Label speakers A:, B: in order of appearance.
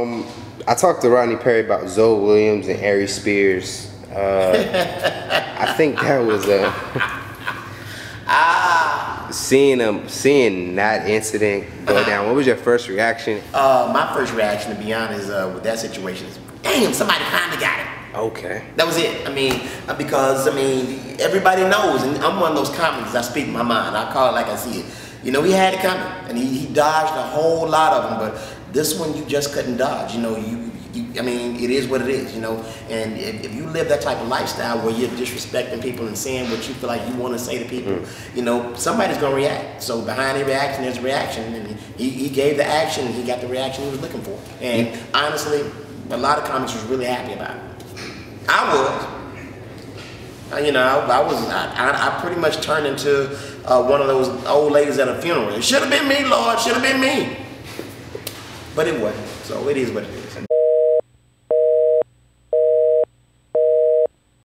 A: Um, I talked to Rodney Perry about Zo Williams and Aries Spears. Uh, I think that was a
B: Ah,
A: seeing them seeing that incident go down. What was your first reaction?
B: uh, my first reaction, to be honest, uh, with that situation is, damn, somebody finally got it.
A: Okay.
B: That was it. I mean, uh, because I mean, everybody knows, and I'm one of those comics. I speak my mind. I call it like I see it. You know, he had it coming, and he, he dodged a whole lot of them. But this one, you just couldn't dodge. You know, you, you I mean, it is what it is. You know, and if, if you live that type of lifestyle where you're disrespecting people and saying what you feel like you want to say to people, mm. you know, somebody's gonna react. So behind every action, there's a reaction, and he, he gave the action, and he got the reaction he was looking for. And mm. honestly, a lot of comics was really happy about it. I was. You know, I, I was. I, I pretty much turned into uh, one of those old ladies at a funeral. It should have been me, Lord. Should have been me. But it wasn't. So it is what it is.